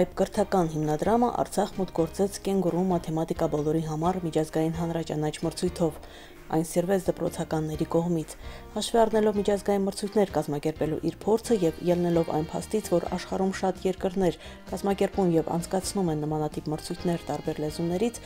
Այբ կրթական հիմնադրամը Արցախ մուտք գործեց կենգուրու մաթեմատիկա բոլորի համար միջազգային հանրաճանաչ մրցույթով։ Այն սիրվեց դպրոցականների կողմից։ Հաշվի առնելով միջազգային մրցույթներ կազմակերպելու իր փորձը եւ ելնելով այն փաստից, որ աշխարհում շատ երկրներ կազմակերպում եւ անցկացնում են նմանատիպ մրցույթներ տարբեր լեզուներից,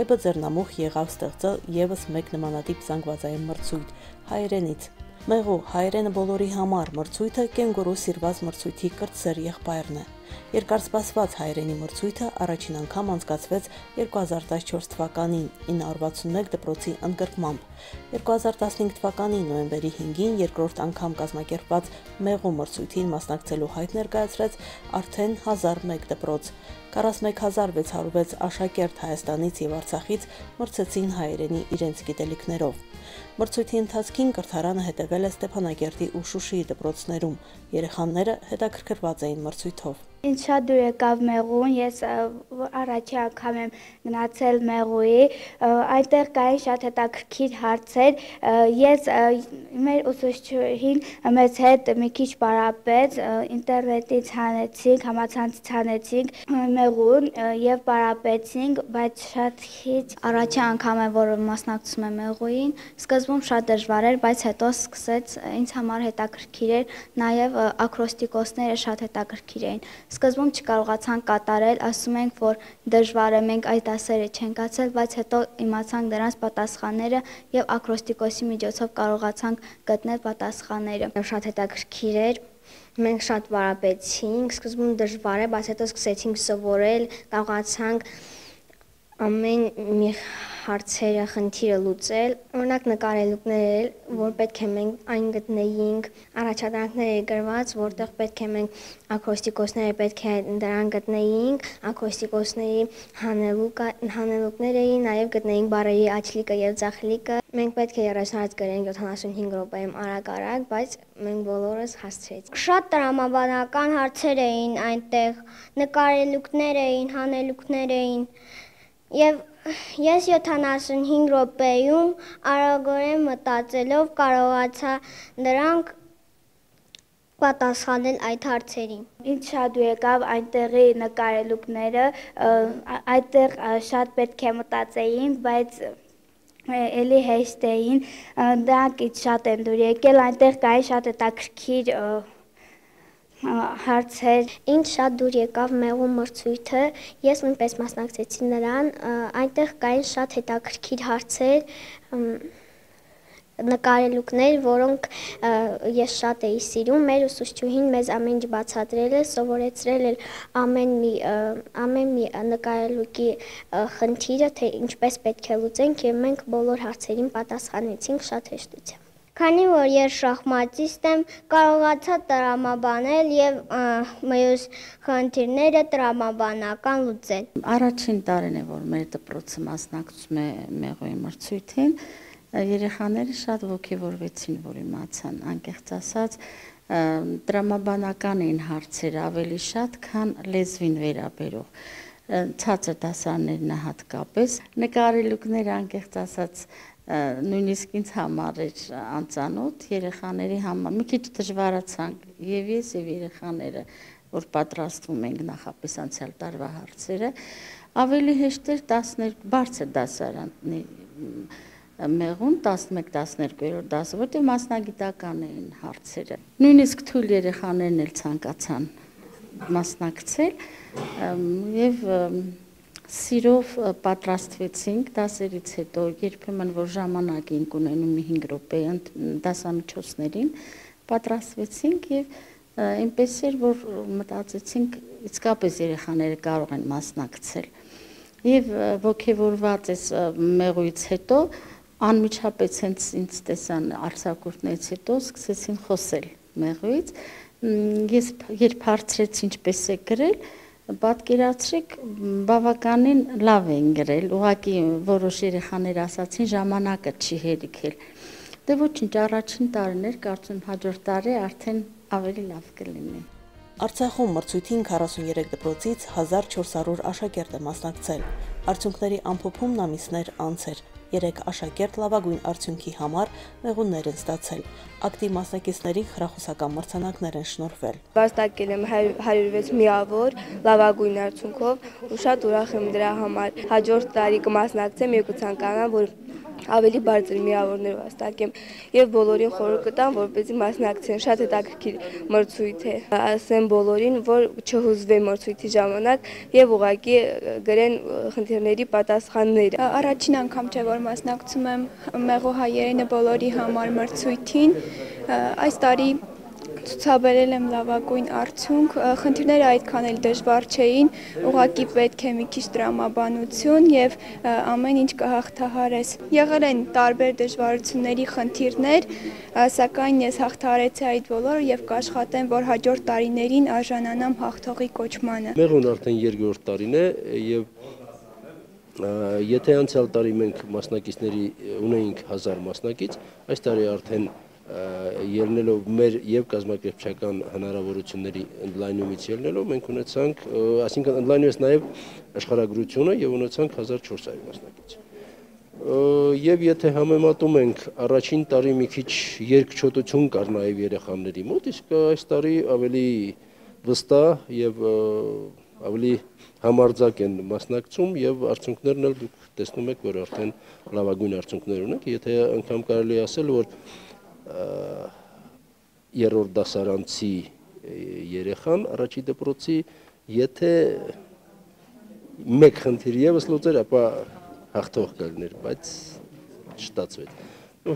այբը ձեռնամուխ եղավ ստեղծել եւս մեկ նմանատիպ զանգվածային մրցույթ հայերենից։ Մեղու հայերենը բոլորի համար մրցույթը կենգուրու սիրված մրցույթի կրտսեր եղբայրն է։ Երկար սպասված հայերենի մրցույթը առաջին անգամ անցկացվեց 2014 թվականին 961 դպրոցի ընդգրկմամբ։ 2015 թվականի նոյեմբերի 5-ին երկրորդ անգամ կազմակերպված Մեղու մրցույթին մասնակցելու հայտ ներկայացրեց արդեն 1001 դպրոց։ 41606 աշակերտ Հայաստանից եւ Արցախից մրցեցին հայերենի իրենց գիտելիքներով։ Մրցույթի ընթացքին կրթարանը հետևել է Ստեփանագերտի ու Շուշիի դպրոցներում։ Երեխաները հետաքրքրված էին մրցույթով։ Ինձ շատ դուր եկավ Մեղուն, ես առաջի անգամ եմ գնացել Մեղուի, այնտեղ կային շատ հետաքրքիր հարցեր, ես մեր ուսուցչուհին մեզ հետ մի քիչ պարապեց, ինտերնետից հանեցինք, համացանցից հանեցինք Մեղուն եւ պարապեցինք, բայց շատ քիչ առաջի անգամ եմ, որ մասնակցում եմ Մեղուին, սկզբում շատ դժվար էր, բայց հետո սկսեց ինձ համար հետաքրքիր էր, նաեւ ակրոստիկոսները շատ հետաքրքիր էին Սկզբում չկարողացանք կատարել, ասում ենք, որ դժվար է, մենք այդ դասերը չենք ացել, բայց հետո իմացանք դրանց պատասխանները եւ ակրոստիկոսի միջոցով կարողացանք գտնել պատասխանները։ Շատ հետաքրքիր էր մենք շատ վարապեցինք, սկզբում դժվար է, բայց հետո սկսեցինք սովորել, կարողացանք ամեն մի հարցերը, խնդիրը լուծել, օրինակ նկարելուկներ, որ պետք է մենք այն գտնեինք, առաջադրանքներ էր գրված, որտեղ պետք է մենք ակոստիկոսները պետք է դրան գտնեինք, ակոստիկոսների հանելուկը, հանելուկներ էին, նաև գտնեինք բարերի աչլիկը եւ ձախլիկը։ Մենք պետք է 30 հատ գրենք 75 րոպեում արագ-արագ, բայց մենք բոլորս հասցրեցինք։ Շատ տրամաբանական հարցեր էին այնտեղ, նկարելուկներ էին, հանելուկներ էին։ Եվ Ես 75 րոպեում արագորեն մտածելով կարողացա նրանք պատասխանել այդ հարցերին։ Ինչ շատ ու եկավ այնտեղի նկարելուկները, այդտեղ շատ պետք է մտածեին, բայց էլի հեշտ էին, դրանք շատ են դուր եկել, այնտեղ կային շատ հետաքրքիր հարցեր։ Ինչ շատ դուր եկավ մեղու մրցույթը, ես նույնպես մասնակցեցի նրան, այնտեղ կային շատ հետաքրքիր հարցեր, նկարելուկներ, որոնք ես շատ էի սիրում, մեր ուսուցչուհին մեզ ամեն ինչ բացատրել է, սովորեցրել էր ամեն մի ամեն մի նկարելուկի խնդիրը, թե ինչպես պետք է լուծենք եւ մենք բոլոր հարցերին պատասխանեցինք շատ հեշտությամբ։ Քանի որ ես շախմատիստ եմ, կարողացա տրամաբանել եւ մյուս խնդիրները տրամաբանական լուծել։ Առաջին տարին է, որ մեր դպրոցը մասնակցում է մեղոյի մրցույթին, երեխաները շատ ողջևորվեցին, որ իմացան, անկեղծ ասած, տրամաբանական էին հարցերը ավելի շատ, քան լեզվին վերաբերող ցածր դասարներն հատկապես նկարելուկներ անկեղծ ասած նույնիսկ ինձ համար էր անծանոթ երեխաների համար մի քիչ դժվարացանք եւ ես եւ երեխաները որ պատրաստվում ենք նախապես անցյալ տարվա հարցերը ավելի հեշտ էր 12 բարձր դասարանի մեղուն 11-12-րդ դասը, որտեղ մասնագիտական էին հարցերը։ Նույնիսկ թույլ երեխաներն էլ ցանկացան մասնակցել եւ և սիրով պատրաստվեցինք դասերից հետո, երբեմն որ ժամանակ ենք ունենում 5 րոպե դասամիջոցներին, պատրաստվեցինք եւ այնպես էր, որ մտածեցինք իսկապես երեխաները կարող են մասնակցել։ Եվ ողջևորված էս մեղույց հետո անմիջապես հենց ինձ տեսան արցակուրտներից հետո սկսեցին խոսել մեղույց։ Ես երբ հարցրեց ինչպես է գրել, Պատկերացրեք, բավականին լավ են գրել, ուղղակի որոշ երեխաներ ասացին ժամանակը չի հերիքել։ Դե ոչինչ, առաջին տարիներ, կարծում հաջորդ տարի արդեն ավելի լավ կլինի։ Արցախում մրցույթին 43 դպրոցից 1400 աշակերտ է մասնակցել։ Արդյունքների ամփոփումն ամիսներ անց էր։ 3 աշակերտ լավագույն արդյունքի համար մեղուններ են ստացել։ Ակտիվ մասնակիցների խրախուսական մրցանակներ են շնորհվել։ Վաստակել եմ 106 միավոր լավագույն արդյունքով ու շատ ուրախ եմ դրա համար։ Հաջորդ տարի կմասնակցեմ եւ կցանկանամ, որ ավելի բարձր միավորներ վաստակեմ եւ բոլորին խորհուրդ կտամ, որպեսզի մասնակցեն։ Շատ հետաքրքիր մրցույթ է։ Ասեմ բոլորին, որ չհուզվեն մրցույթի ժամանակ եւ ուղակի գրեն խնդիրների պատասխանները։ Առաջին անգամ չէ որ մասնակցում եմ Մեղո հայերենը բոլորի համար մրցույթին։ Այս տարի ցուցաբերել եմ լավագույն արդյունք։ Խնդիրները այդքան էլ դժվար չէին, ուղղակի պետք է մի քիչ տրամաբանություն եւ ամեն ինչ կհաղթահարես։ Եղել են տարբեր դժվարությունների խնդիրներ, սակայն ես հաղթահարեցի այդ բոլորը եւ կաշխատեմ, որ հաջորդ տարիներին արժանանամ հաղթողի կոչմանը։ Մեղուն արդեն երկրորդ տարին է եւ Եթե անցյալ տարի մենք մասնակիցների ունեինք 1000 մասնակից, այս տարի արդեն ելնելով մեր եւ կազմակերպչական հնարավորությունների ընդլայնումից ելնելով մենք ունեցանք, այսինքն ընդլայնվեց նաեւ աշխարհագրությունը եւ ունեցանք 1400 մասնակից։ Եվ եթե համեմատում ենք առաջին տարի մի քիչ երկչոտություն կար նաեւ երեխաների մոտ, իսկ այս տարի ավելի վստահ եւ ավելի համարձակ են մասնակցում եւ արդյունքներն էլ դուք տեսնում եք, որ արդեն լավագույն արդյունքներ ունենք։ Եթե անգամ կարելի ասել, որ երրորդ դասարանցի երեխան առաջի դպրոցի եթե մեկ խնդիր եւս լուծեր, ապա հաղթող կլներ, բայց չստացվեց։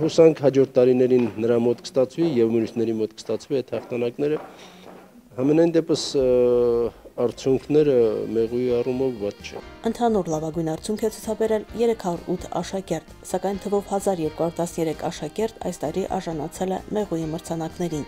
Հուսանք հաջորդ տարիներին նրա մոտ կստացվի եւ մյուսների մոտ կստացվի այդ հաղթանակները։ Համենայն դեպս արդյունքները մեղուի առումով ված չեն։ Ընդհանուր լավագույն արդյունք է ցուցաբերել 308 աշակերտ, սակայն թվով 1213 աշակերտ այս տարի արժանացել է մեղուի մրցանակներին։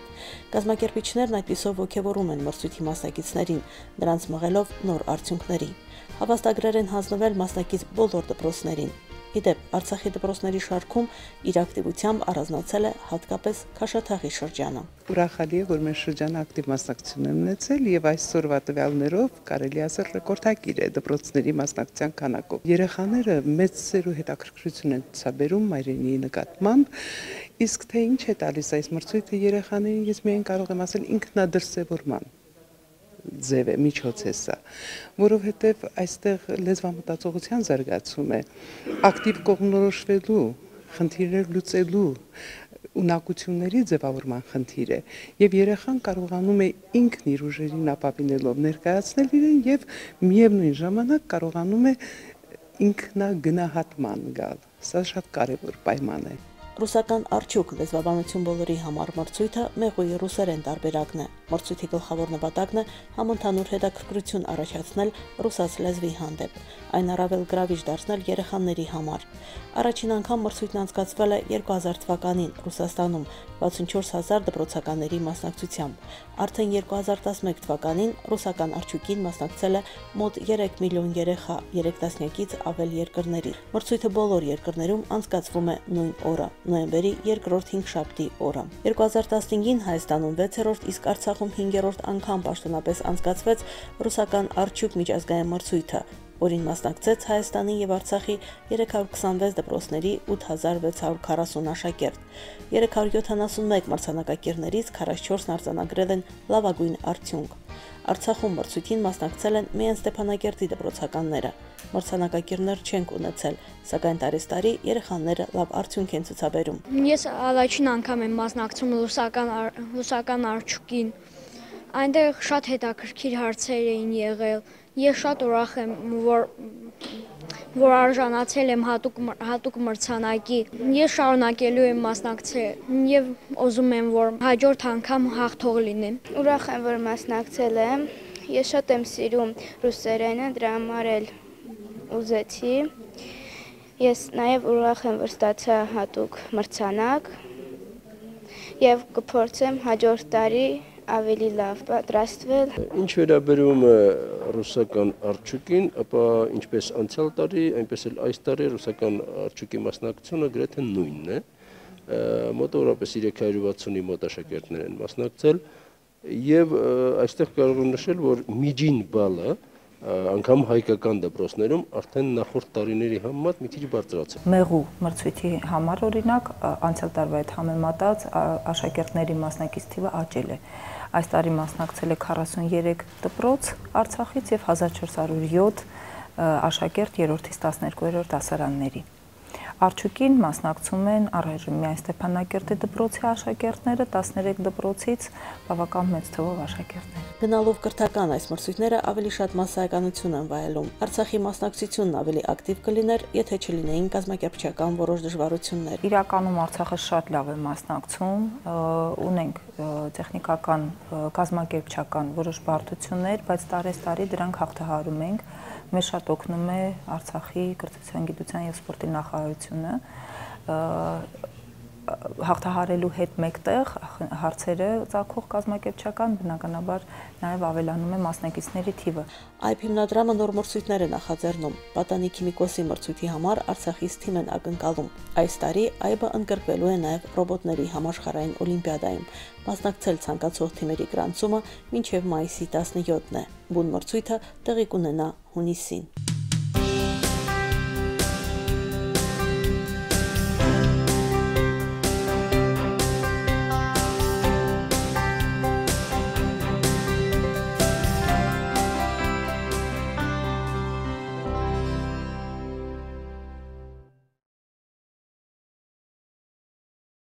Կազմակերպիչներն այդպիսով ողջևորում են մրցույթի մասնակիցներին, նրանց մղելով նոր արդյունքների։ Հավաստագրեր են հանձնվել մասնակից բոլոր դպրոցներին։ Իդեպ, Արցախի դպրոցների շարքում իր ակտիվությամբ առանձնացել է հատկապես Քաշաթաղի շրջանը։ Ուրախալի է, որ մեր շրջանը ակտիվ մասնակցություն են ունեցել եւ այսօրվա տվյալներով կարելի ասել ռեկորդակիր է դպրոցների մասնակցության քանակով։ Երեխաները մեծ սեր ու հետաքրքրություն են ցաբերում մայրենիի նկատմամբ, իսկ թե ինչ է տալիս այս մրցույթը երեխաներին, ես միայն կարող եմ ասել ինքնադրսևորման ձև է, միջոց է սա, որովհետև այստեղ լեզվամտածողության զարգացում է, ակտիվ կողմնորոշվելու, խնդիրներ լուծելու ունակությունների ձևավորման խնդիր է եւ երեխան կարողանում է ինքն իր ուժերին ապավինելով ներկայացնել իրեն եւ միևնույն ժամանակ կարողանում է ինքնագնահատման գալ սա շատ կարեւոր պայման է Ռուսական արջուկ լեզվաբանություն բոլորի համար մրցույթը մեղուի ռուսերեն տարբերակն է։ Մրցույթի գլխավոր նպատակն է համընդհանուր հետաքրքրություն առաջացնել ռուսաց լեզվի հանդեպ, այն առավել գրավիչ դարձնել երեխաների համար։ Առաջին անգամ մրցույթն անցկացվել է 2000 թվականին Ռուսաստանում 64000 դպրոցականների մասնակցությամբ։ Արդեն 2011 թվականին ռուսական արջուկին մասնակցել է մոտ 3 միլիոն երեխա 3 տասնյակից ավել երկրների։ Մրցույթը բոլոր երկրներում անցկացվում է նույն օրը նոյեմբերի 2-րդ 5 շաբթի օրը։ 2015-ին Հայաստանում 6-րդ, իսկ Արցախում 5-րդ անգամ պաշտոնապես անցկացվեց ռուսական արջուկ միջազգային մրցույթը, որին մասնակցեց Հայաստանի եւ Արցախի 326 դպրոցների 8640 աշակերտ։ 371 մրցանակակիրներից 44-ն արձանագրել են լավագույն արդյունք։ Արցախում մրցույթին մասնակցել են միայն Ստեփանակերտի դպրոցականները։ Մրցանակակիրներ չենք ունեցել, սակայն տարեստարի երեխաները լավ արդյունք են ցուցաբերում։ Ես առաջին անգամ եմ մասնակցում ռուսական ռուսական արջուկին։ Այնտեղ շատ հետաքրքիր հարցեր էին եղել։ Ես շատ ուրախ եմ, որ որ արժանացել եմ հատուկ հատուկ մրցանակի։ Ես շարունակելու եմ մասնակցել եւ ուզում եմ, որ հաջորդ անգամ հաղթող լինեմ։ Ուրախ եմ, որ մասնակցել եմ։ Ես շատ եմ սիրում ռուսերենը, դրա համար էլ ուզեցի։ Ես նաև ուրախ եմ, որ ստացա հատուկ մրցանակ եւ կփորձեմ հաջորդ տարի ավելի լավ պատրաստվել։ Ինչ վերաբերում է ռուսական արջուկին, ապա ինչպես անցյալ տարի, այնպես էլ այս տարի ռուսական արջուկի մասնակցությունը գրեթե նույնն է։ Մոտավորապես 360-ի մոտ աշակերտներ են մասնակցել եւ այստեղ կարող եմ նշել, որ միջին բալը անգամ հայկական դպրոցներում արդեն նախորդ տարիների համեմատ մի քիչ բարձրացել։ Մեղու մրցույթի համար օրինակ անցյալ տարվա հետ համեմատած աշակերտների մասնակից թիվը աճել է։ Այս տարի մասնակցել է 43 դպրոց Արցախից եւ 1407 աշակերտ 3-ից 12-րդ դասարանների։ Արջուկին մասնակցում են առայժմ միայն Ստեփանակերտի դպրոցի աշակերտները 13 դպրոցից բավական մեծ թվով աշակերտներ։ Գնալով կրթական այս մրցույթները ավելի շատ massայականություն են վայելում։ Արցախի մասնակցությունն ավելի ակտիվ կլիներ, եթե չլինեին կազմակերպչական որոշ դժվարություններ։ Իրականում Արցախը շատ լավ է մասնակցում, ունենք տեխնիկական կազմակերպչական որոշ բարդություններ, բայց տարեստարի դրանք հաղթահարում ենք մեզ շատ օգնում է Արցախի կրթության, գիտության եւ սպորտի նախարարությունը հաղթահարելու հետ մեկտեղ հարցերը ցակող կազմակերպչական բնականաբար նաև ավելանում է մասնակիցների թիվը։ Այբ հիմնադրամը նոր մրցույթներ է նախաձեռնում։ Պատանի քիմիկոսի մրցույթի համար Արցախից թիմ են ակնկալում։ Այս տարի Այբը ընդգրկվելու է նաև ռոբոտների համաշխարհային օլիմպիադայում։ Մասնակցել ցանկացող թիմերի գրանցումը մինչև մայիսի 17-ն է։ Բուն մրցույթը տեղի կունենա հունիսին։